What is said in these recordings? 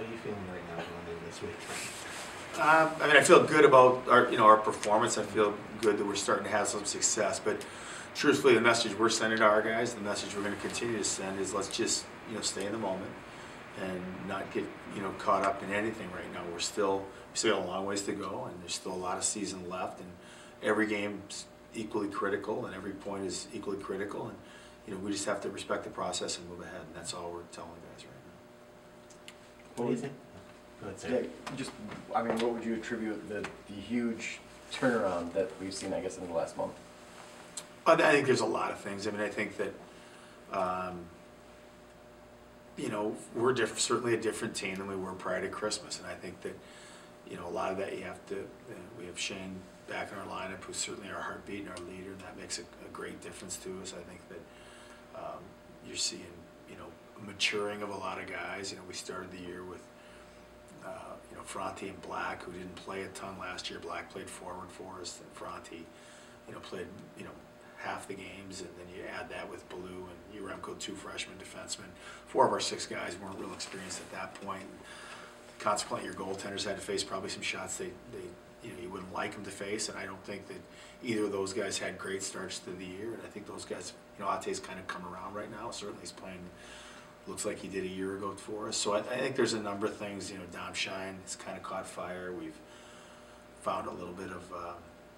How are you feeling right now going into this week? Um, I mean, I feel good about our, you know, our performance. I feel good that we're starting to have some success. But truthfully, the message we're sending to our guys, the message we're going to continue to send is let's just, you know, stay in the moment and not get, you know, caught up in anything right now. We're still, we still got a long ways to go, and there's still a lot of season left, and every game's equally critical, and every point is equally critical, and you know, we just have to respect the process and move ahead, and that's all we're telling guys right now. What do you think? Go ahead, Yeah, just, I mean, what would you attribute the, the huge turnaround that we've seen, I guess, in the last month? I I think there's a lot of things. I mean, I think that, um, you know, we're diff- certainly a different team than we were prior to Christmas, and I think that, you know, a lot of that you have to. Uh, we have Shane back in our lineup, who's certainly our heartbeat and our leader, and that makes a, a great difference to us. I think that um, you're seeing, you know, a maturing of a lot of guys. You know, we started the year with. Uh, you know, Franti and Black, who didn't play a ton last year. Black played forward for us, and Franti, you know, played, you know, half the games, and then you add that with Beaulieu and Uremko, two freshman defensemen. Four of our six guys weren't real experienced at that point. Consequently, your goaltenders had to face probably some shots they, they, you know, you wouldn't like them to face, and I don't think that either of those guys had great starts to the year, and I think those guys, you know, Atte's kind of come around right now, certainly he's playing, looks like he did a year ago for us, so I, I think there's a number of things, you know, Dom Shine has kind of caught fire, we've found a little bit of, uh,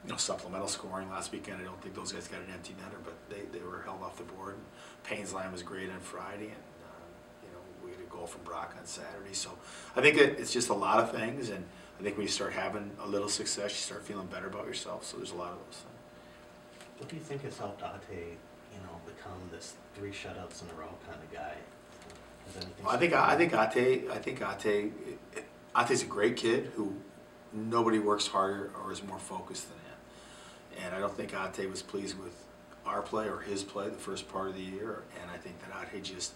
you know, supplemental scoring last weekend. I don't think those guys got an empty netter, but they, they were held off the board. Payne's line was great on Friday, and uh, you know we had a goal from Brock on Saturday. So I think it, it's just a lot of things, and I think when you start having a little success, you start feeling better about yourself. So there's a lot of those things. What do you think has helped Atte, you know, become this three shutouts in a row kind of guy? I think I think Atte I think Atte Atte's a great kid who nobody works harder or is more focused than him. And I don't think Atte was pleased with our play or his play the first part of the year. And I think that Atte just,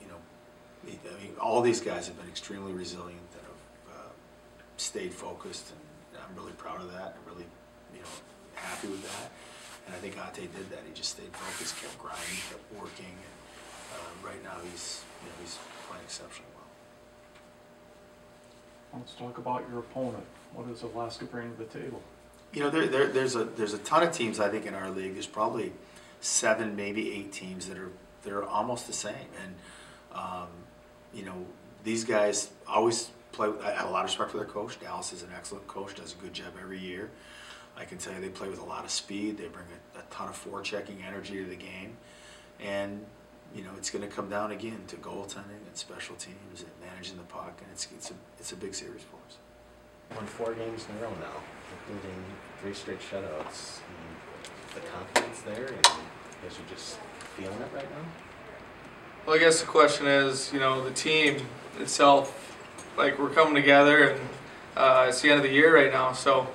you know, I mean, all these guys have been extremely resilient and have uh, stayed focused, and I'm really proud of that. I'm really, you know, happy with that. And I think Atte did that. He just stayed focused, kept grinding, kept working. And uh, right now, he's, you know, he's playing exceptionally well. Let's talk about your opponent. What does Alaska bring to the table? You know, there, there, there's a there's a ton of teams I think in our league. There's probably seven, maybe eight teams that are that are almost the same. And um, you know, these guys always play. I have a lot of respect for their coach. Dallas is an excellent coach. Does a good job every year. I can tell you they play with a lot of speed. They bring a, a ton of forechecking energy to the game, and you know it's going to come down again to goaltending and special teams and managing the puck. And it's it's a it's a big series for us. Won four games in a row now, including three straight shutouts. And the confidence there, and you guys are just feeling it right now. Well, I guess the question is, you know, the team itself, like we're coming together, and uh, it's the end of the year right now, so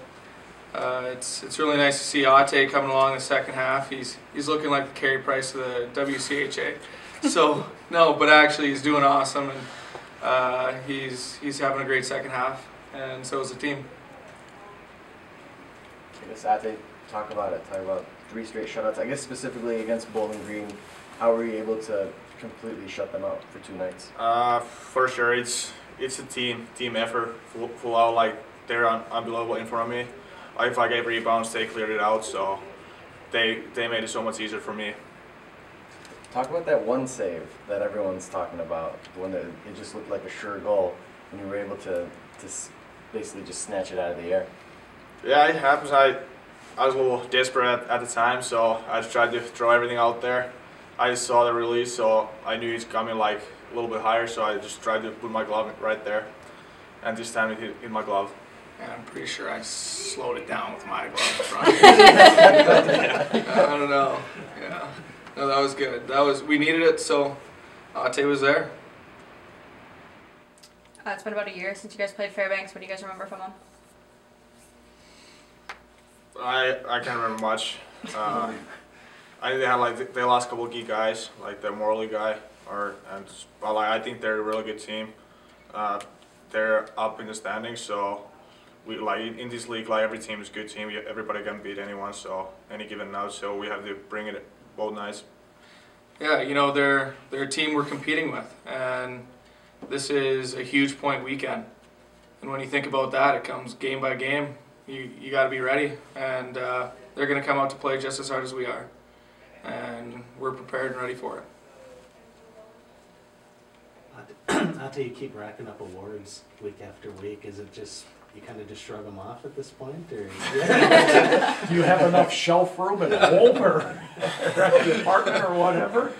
uh, it's it's really nice to see Atte coming along in the second half. He's he's looking like the Carey Price of the WCHA. So no, but actually he's doing awesome, and uh, he's he's having a great second half, and so is the team. I guess Atte, talk about it, talk about three straight shutouts. I guess specifically against Bowling Green, how were you able to completely shut them out for two nights? Uh, for sure, it's it's a team team effort. Full, full out like they're un, unbelievable in front of me. If I gave rebounds, they cleared it out. So they they made it so much easier for me. Talk about that one save that everyone's talking about, the one that it just looked like a sure goal, and you were able to, to basically just snatch it out of the air. Yeah, it happens. I I was a little desperate at, at the time, so I just tried to throw everything out there. I just saw the release, so I knew he's coming like a little bit higher, so I just tried to put my glove right there, and this time it hit, hit my glove. And I'm pretty sure I slowed it down with my glove. I don't know. Yeah. No, that was good. That was we needed it, so Atte was there. Uh, it's been about a year since you guys played Fairbanks. What do you guys remember from them? I I can't remember much. Uh, I think they had like they lost a couple of key guys, like the Morley guy, or and but like I think they're a really good team. Uh, they're up in the standings, so we like in in this league, like every team is a good team. Everybody can beat anyone, so any given now, so we have to bring it both nights. Yeah, you know they're they're a team we're competing with, and this is a huge point weekend. And when you think about that, it comes game by game. You, you got to be ready. And uh, they're going to come out to play just as hard as we are. And we're prepared and ready for it. After you keep racking up awards week after week, is it just, you kind of just shrug them off at this point, or? Do you have enough shelf room at home or at the apartment or whatever?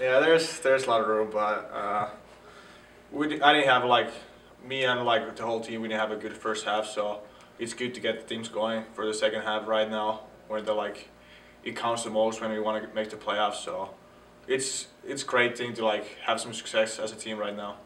Yeah, there's there's a lot of room, but uh, we di- I didn't have like me and like the whole team. We didn't have a good first half, so it's good to get the teams going for the second half right now, where the like it counts the most when we want to make the playoffs. So it's it's great thing to like have some success as a team right now.